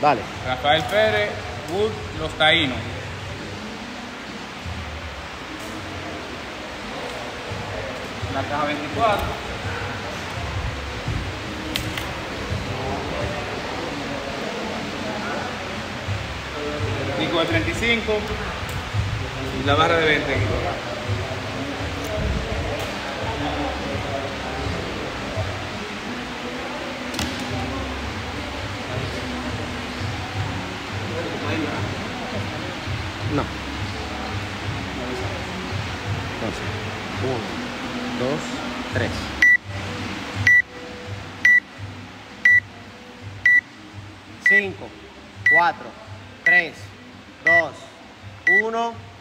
Dale. Rafael Pérez, Wood, Los Taínos. La caja 24. Pico de 35 y la barra de 20 kilos. 1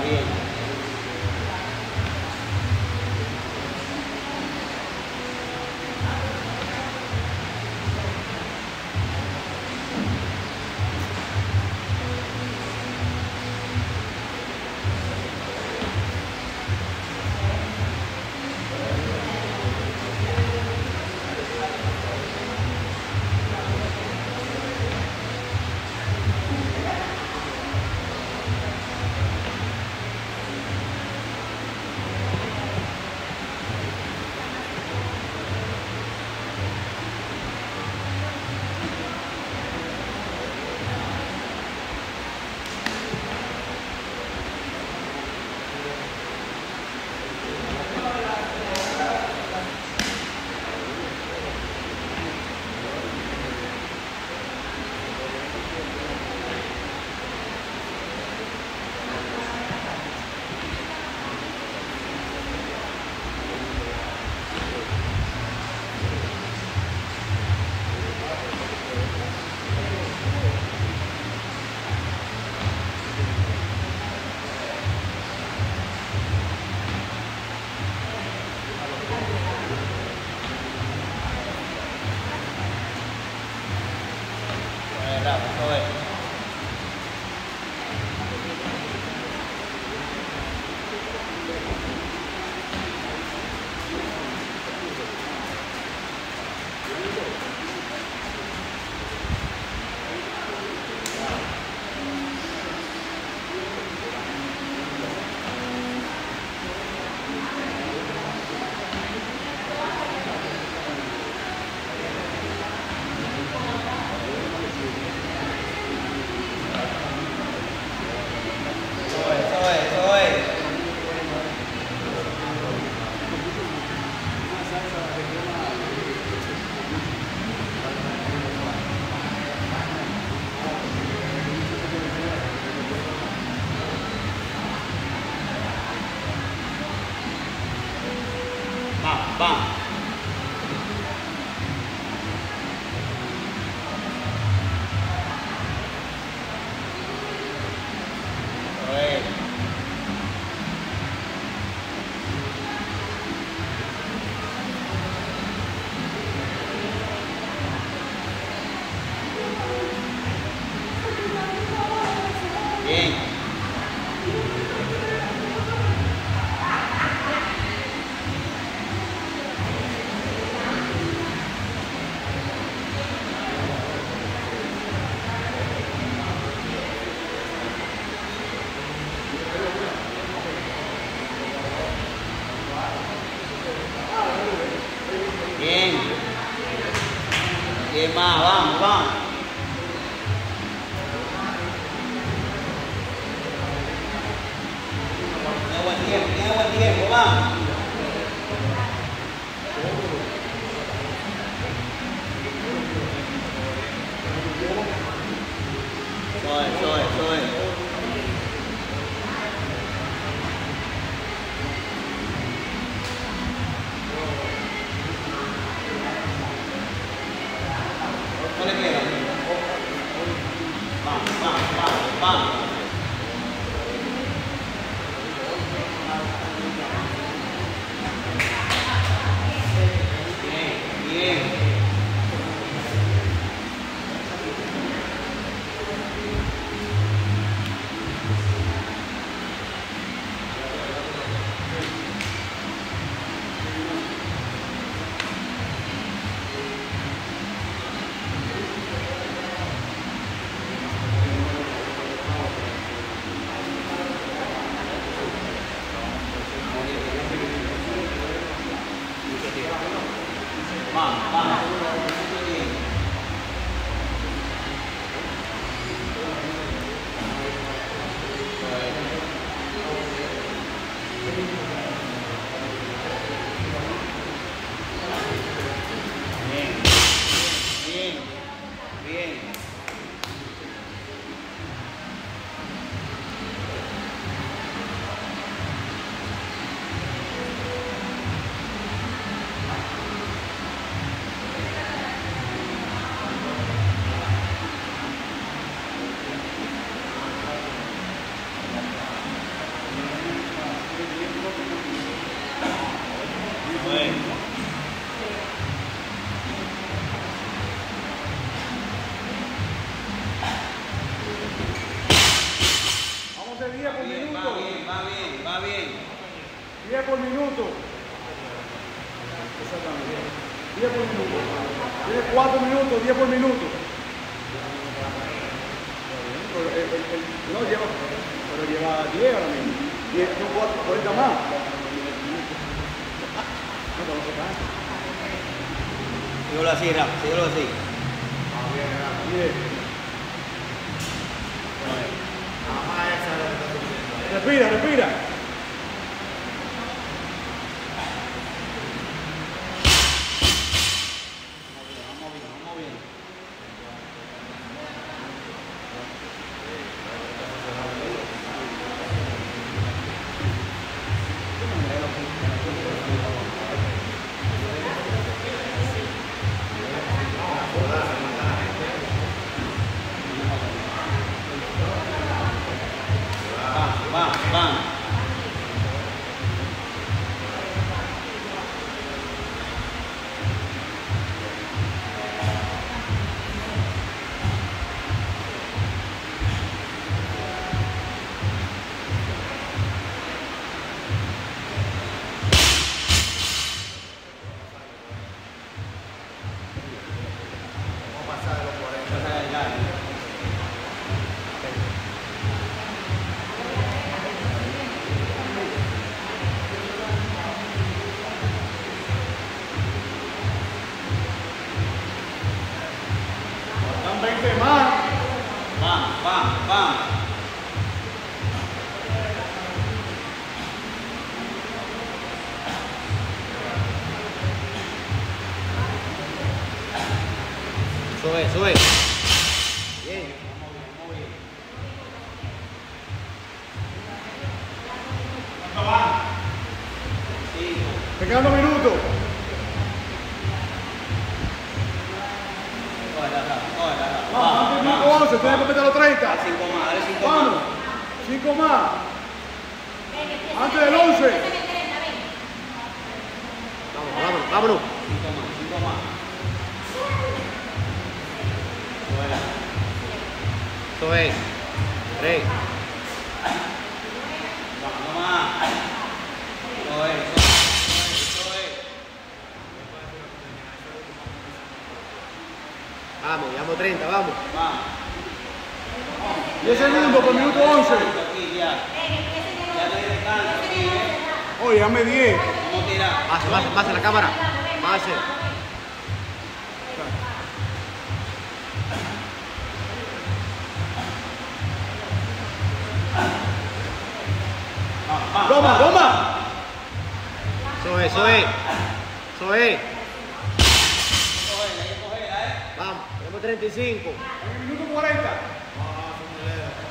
bien, bam bam vâng. rồi Bien. Va bien. Bien, más, Vamos, vamos. Hacer 10 por Bien, minuto. va bien, va bien, va bien. 10 por minuto. Exactamente. 10 por minuto. Tiene 4 minutos, 10 por minuto. Pero el- el- el- no lleva, pero lleva 10 ahora mismo. 10, son 4, 40 más. No, no se cansa. Síguelo así, Rafa, síguelo así. 10. Respira, respira. Te quedan 2 minutos. Coge la Rafa, coge la Rafa. Vamos, Vamos, minuto vamos. 11, tienes que meter los 30. Dale cinco más, dale cinco Vamos. más. 5 más. Antes del 11. Vamos, vámonos, vámonos. Cinco más, cinco más. Fuera. Eso es. Vamos más. Eso es, Vamos, llevamos 30, vamos. Vamos. 10 segundos por minuto 11. Oye, dame 10. Pase, pase, pase la cámara. Pase. Roma, Roma. Eso es, eso es. Eso es. 35. En el minuto 40.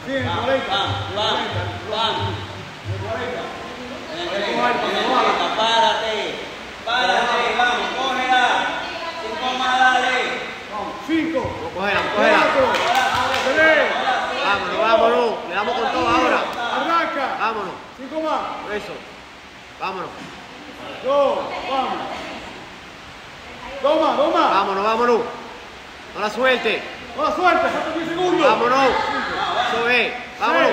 Sí, en el 40. Pam, pam, pam. En el 40. En el ritmo, Párate. Párate, vamos, cógela. Cinco más, dale. Vamos, 5. Vamos, cógela, cógela. 4. 3. Vámonos, vámonos. Le damos con todo ahora. Arranca. Vámonos. 5 más. Eso. Vámonos. 2. Vamos. Toma, toma. Vámonos, vámonos. No la suelte. No la suelta, faltan 10 segundos. Vámonos. Eso es. Vámonos.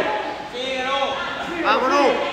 Vámonos.